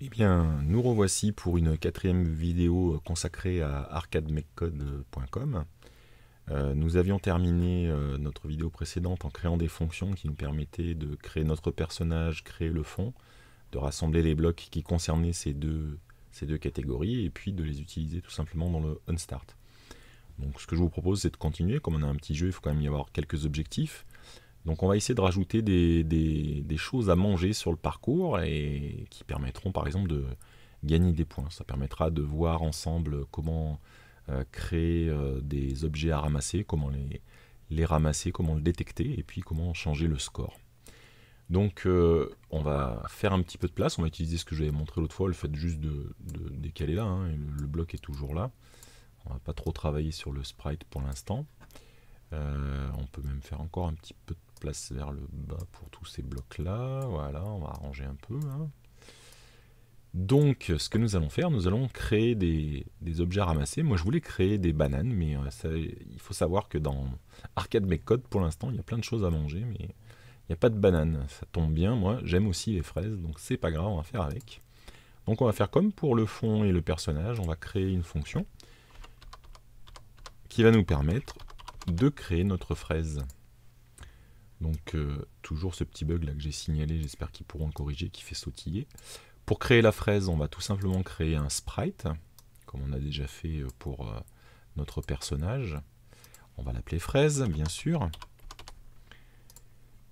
Eh bien, nous revoici pour une quatrième vidéo consacrée à arcademecode.com. Euh, nous avions terminé euh, notre vidéo précédente en créant des fonctions qui nous permettaient de créer notre personnage, créer le fond, de rassembler les blocs qui concernaient ces deux, ces deux catégories et puis de les utiliser tout simplement dans le onStart. Donc ce que je vous propose c'est de continuer, comme on a un petit jeu, il faut quand même y avoir quelques objectifs. Donc on va essayer de rajouter des, choses à manger sur le parcours et qui permettront par exemple de gagner des points. Ça permettra de voir ensemble comment euh, créer euh, des objets à ramasser, comment les, ramasser, comment le détecter et puis comment changer le score. Donc euh, on va faire un petit peu de place, on va utiliser ce que j'avais montré l'autre fois, le fait juste de, décaler là, hein, le, bloc est toujours là. On va pas trop travailler sur le sprite pour l'instant. on peut même faire encore un petit peu de place vers le bas pour tous ces blocs-là. Voilà, on va arranger un peu. Hein. Donc, ce que nous allons faire, nous allons créer des, objets à ramasser. Moi, je voulais créer des bananes, mais euh, il faut savoir que dans Arcade Code, pour l'instant, il y a plein de choses à manger, mais il n'y a pas de bananes. Ça tombe bien, moi, j'aime aussi les fraises, donc c'est pas grave, on va faire avec. Donc, on va faire comme pour le fond et le personnage, on va créer une fonction qui va nous permettre de créer notre fraise. Donc euh, toujours ce petit bug là que j'ai signalé, j'espère qu'ils pourront le corriger, qui fait sautiller. Pour créer la fraise, on va tout simplement créer un sprite, comme on a déjà fait euh, pour euh, notre personnage. On va l'appeler fraise, bien sûr.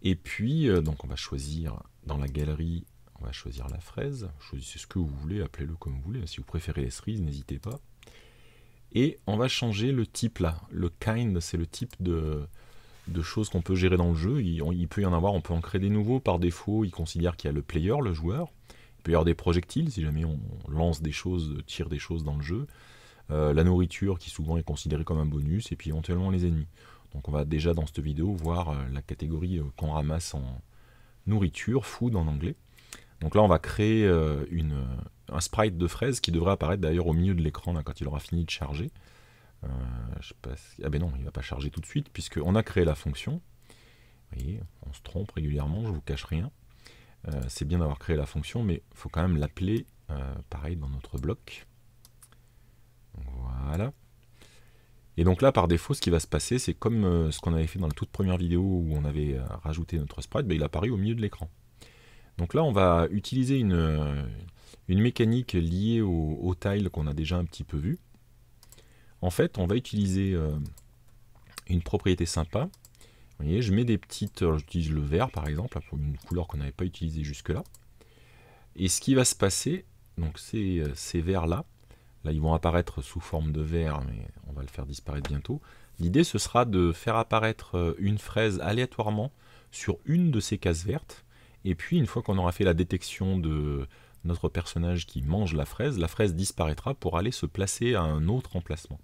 Et puis, donc on va choisir dans la galerie, on va choisir la fraise. Choisissez ce que vous voulez, appelez-le comme vous voulez. Si vous préférez les cerises, n'hésitez pas. Et on va changer le type là. Le kind, c'est le type de, de choses qu'on peut gérer dans le jeu. Il, peut y en avoir, on peut en créer des nouveaux. Par défaut, il considère qu'il y a le player, le joueur. Il peut y avoir des projectiles, si jamais on lance des choses, tire des choses dans le jeu. Euh, la nourriture, qui souvent est considérée comme un bonus. Et puis éventuellement les ennemis. Donc on va déjà dans cette vidéo voir euh, la catégorie euh, qu'on ramasse en nourriture, food en anglais. Donc là, on va créer un sprite de fraise qui devrait apparaître d'ailleurs au milieu de l'écran quand il aura fini de charger. Euh, Ah ben non, il ne va pas charger tout de suite, puisqu'on a créé la fonction. Vous voyez, on se trompe régulièrement, je vous cache rien. Euh, c'est bien d'avoir créé la fonction, mais il faut quand même l'appeler euh, pareil dans notre bloc. Voilà. Et donc là, par défaut, ce qui va se passer, c'est comme ce qu'on avait fait dans la toute première vidéo où on avait rajouté notre sprite, ben, il apparaît au milieu de l'écran. Donc là, on va utiliser une, une mécanique liée au, au tile qu'on a déjà un petit peu vu. En fait, on va utiliser euh, une propriété sympa. Vous voyez, je mets des petites, j'utilise le vert par exemple, pour une couleur qu'on n'avait pas utilisée jusque-là. Et ce qui va se passer, donc ces, euh, ces verts-là, là ils vont apparaître sous forme de vert, mais on va le faire disparaître bientôt. L'idée ce sera de faire apparaître euh, une fraise aléatoirement sur une de ces cases vertes. Et puis une fois qu'on aura fait la détection de, notre personnage qui mange la fraise, la fraise disparaîtra pour aller se placer à un autre emplacement.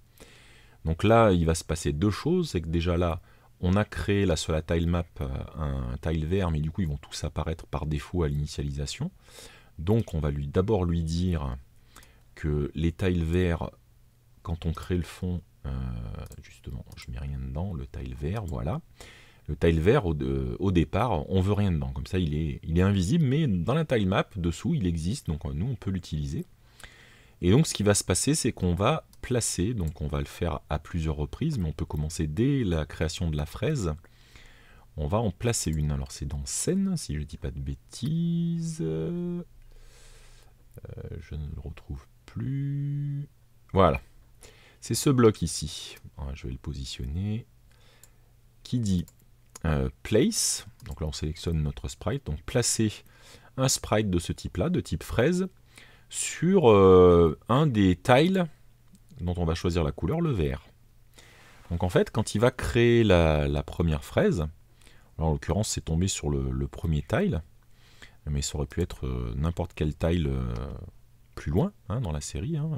Donc là, il va se passer deux choses, c'est que déjà là, on a créé là sur la tile map euh, un tile vert, mais du coup ils vont tous apparaître par défaut à l'initialisation. Donc on va lui d'abord lui dire que les tiles verts, quand on crée le fond, euh, justement, je mets rien dedans, le tile vert, voilà. Le tile vert, au, départ, on veut rien dedans. Comme ça, il est, il est invisible, mais dans la tile map, dessous, il existe, donc nous, on peut l'utiliser. Et donc, ce qui va se passer, c'est qu'on va placer, donc on va le faire à plusieurs reprises, mais on peut commencer dès la création de la fraise. On va en placer une. Alors, c'est dans scène, si je ne dis pas de bêtises. Euh, je ne le retrouve plus. Voilà. C'est ce bloc ici. Je vais le positionner. Qui dit euh, place, donc là on sélectionne notre sprite, donc placer un sprite de ce type-là, de type fraise, sur euh, un des tiles dont on va choisir la couleur, le vert. Donc en fait, quand il va créer la, première fraise, en l'occurrence c'est tombé sur le, premier tile, mais ça aurait pu être euh, n'importe quel tile plus loin hein, dans la série, hein,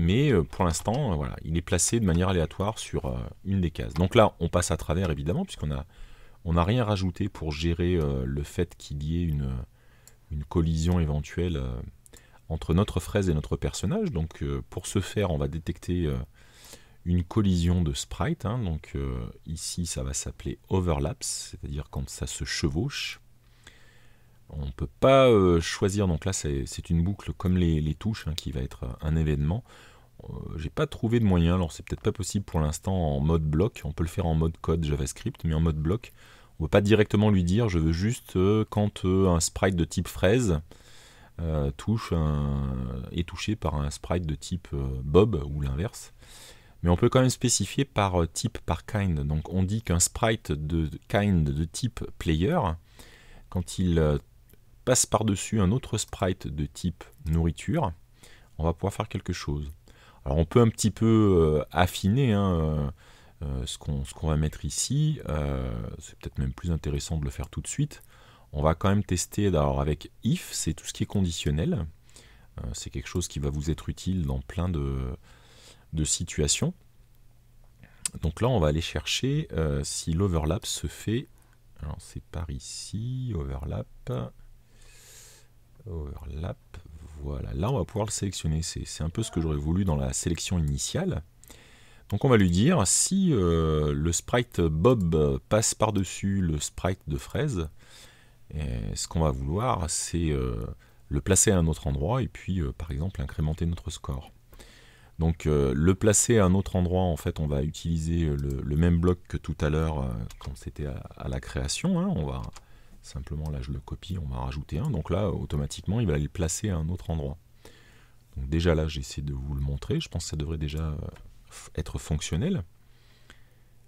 mais euh, pour l'instant, euh, il est placé de manière aléatoire sur euh, une des cases. Donc là, on passe à travers évidemment, puisqu'on n'a on rien rajouté pour gérer le fait qu'il y ait une, une collision éventuelle entre notre fraise et notre personnage. Donc pour ce faire, on va détecter une collision de sprites. Hein. donc ici, ça va s'appeler overlaps, c'est-à-dire quand ça se chevauche. On ne peut pas choisir, donc là c'est une boucle comme les, touches hein, qui va être un événement. J'ai pas trouvé de moyen, alors c'est peut-être pas possible pour l'instant en mode bloc, on peut le faire en mode code JavaScript, mais en mode bloc, on ne pas directement lui dire, je veux juste quand un sprite de type fraise euh, est touché par un sprite de type euh, Bob ou l'inverse. Mais on peut quand même spécifier par euh, type, par kind. Donc on dit qu'un sprite de kind de type player, quand il passe par-dessus un autre sprite de type nourriture, on va pouvoir faire quelque chose. Alors on peut un petit peu affiner hein, ce qu'on va mettre ici. C'est peut-être même plus intéressant de le faire tout de suite. On va quand même tester alors avec if, c'est tout ce qui est conditionnel. Euh, c'est quelque chose qui va vous être utile dans plein de, situations. Donc là, on va aller chercher euh, si l'overlap se fait. Alors c'est par ici, overlap. Overlap, voilà. Là, on va pouvoir le sélectionner. C'est un peu ce que j'aurais voulu dans la sélection initiale. Donc on va lui dire si euh, le sprite Bob passe par-dessus le sprite de fraise, ce qu'on va vouloir, c'est euh, le placer à un autre endroit et puis, euh, par exemple, incrémenter notre score. Donc, le placer à un autre endroit, en fait, on va utiliser le, même bloc que tout à l'heure quand c'était à, la création. Hein. On va simplement, là, je le copie, on va rajouter un. Donc là, automatiquement, il va le placer à un autre endroit. Donc déjà là, j'essaie de vous le montrer. Je pense que ça devrait déjà être fonctionnel.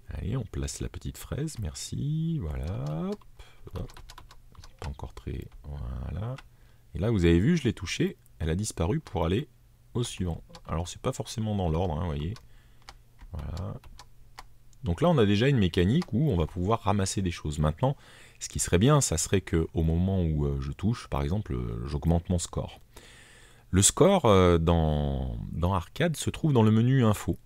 Allez, on place la petite fraise, merci, voilà encore très... Voilà. Et là, vous avez vu, je l'ai touché, elle a disparu pour aller au suivant. Alors, c'est pas forcément dans l'ordre, hein, vous voyez. Voilà. Donc là, on a déjà une mécanique où on va pouvoir ramasser des choses. Maintenant, ce qui serait bien, ça serait que au moment où euh, je touche, par exemple, euh, j'augmente mon score. Le score euh, dans Arcade se trouve dans le menu Info.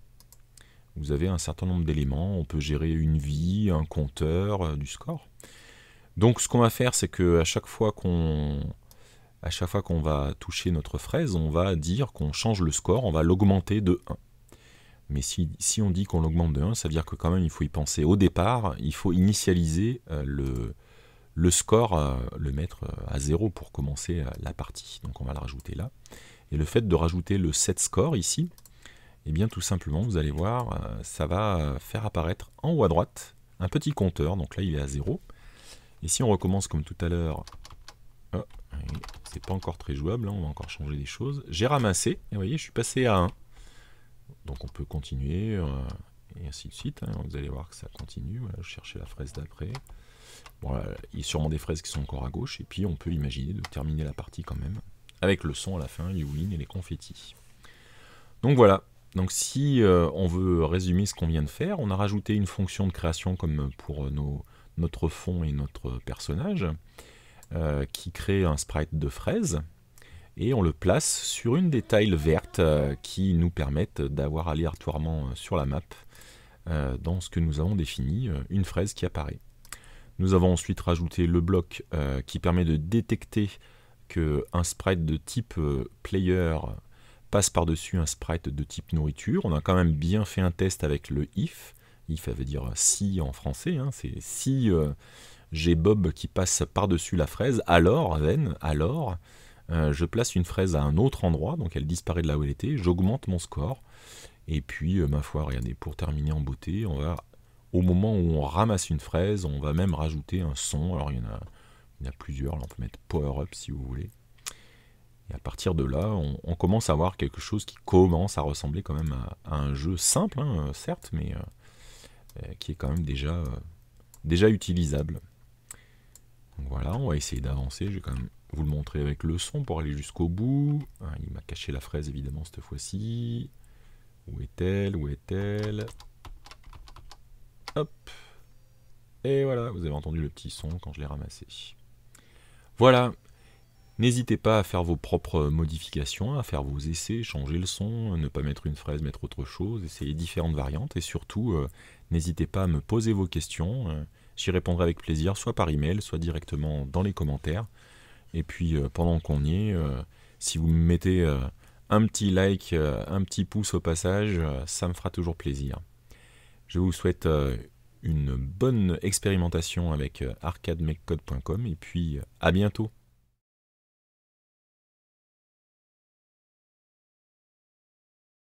Vous avez un certain nombre d'éléments. On peut gérer une vie, un compteur, du score. Donc ce qu'on va faire, c'est que à chaque fois qu'on va toucher notre fraise, on va dire qu'on change le score, on va l'augmenter de 1. Mais si, on dit qu'on l'augmente de 1, ça veut dire que quand même il faut y penser. Au départ, il faut initialiser euh, le, score, euh, le mettre euh, à 0 pour commencer la partie. Donc on va le rajouter là. Et le fait de rajouter le set score ici, eh bien tout simplement, vous allez voir, ça va faire apparaître en haut à droite un petit compteur. Donc là, il est à 0. Et si on recommence comme tout à l'heure, oh, c'est pas encore très jouable, hein, on va encore changer des choses. J'ai ramassé, et vous voyez, je suis passé à 1. Donc on peut continuer, euh, et ainsi de suite. Hein. vous allez voir que ça continue. Je cherchais la fraise d'après. Il y a sûrement des fraises qui sont encore à gauche, et puis on peut imaginer de terminer la partie quand même, avec le son à la fin, les win et les confettis. Donc voilà, donc si euh, on veut résumer ce qu'on vient de faire, on a rajouté une fonction de création comme pour nos, notre fond et notre personnage, euh, qui crée un sprite de fraise, et on le place sur une des tiles vertes euh, qui nous permettent d'avoir aléatoirement sur la map, dans ce que nous avons défini, une fraise qui apparaît. Nous avons ensuite rajouté le bloc qui permet de détecter qu'un sprite de type player passe par-dessus un sprite de type nourriture. On a quand même bien fait un test avec le if, if veut dire si en français, hein, c'est si euh, j'ai Bob qui passe par-dessus la fraise, alors, then, alors, euh, je place une fraise à un autre endroit, donc elle disparaît de là où elle était, j'augmente mon score, et puis, euh, ma foi, regardez, pour terminer en beauté, on va, au moment où on ramasse une fraise, on va même rajouter un son, alors il y en a, il y a plusieurs, là on peut mettre Power Up si vous voulez. Et à partir de là, on, commence à avoir quelque chose qui commence à ressembler quand même à, un jeu simple, hein, certes, mais euh, qui est quand même déjà, euh, déjà utilisable. voilà, on va essayer d'avancer. Je vais quand même vous le montrer avec le son pour aller jusqu'au bout. Ah, il m'a caché la fraise évidemment cette fois-ci. Où est-elle? Où est-elle? Hop Et voilà, vous avez entendu le petit son quand je l'ai ramassé. Voilà, N'hésitez pas à faire vos propres modifications, à faire vos essais, changer le son, ne pas mettre une fraise, mettre autre chose, essayer différentes variantes et surtout euh, n'hésitez pas à me poser vos questions. Euh, j'y répondrai avec plaisir, soit par email, soit directement dans les commentaires. Et puis euh, pendant qu'on y est, si vous me mettez un petit like, un petit pouce au passage, ça me fera toujours plaisir. Je vous souhaite une bonne expérimentation avec arcademecode.com et puis à bientôt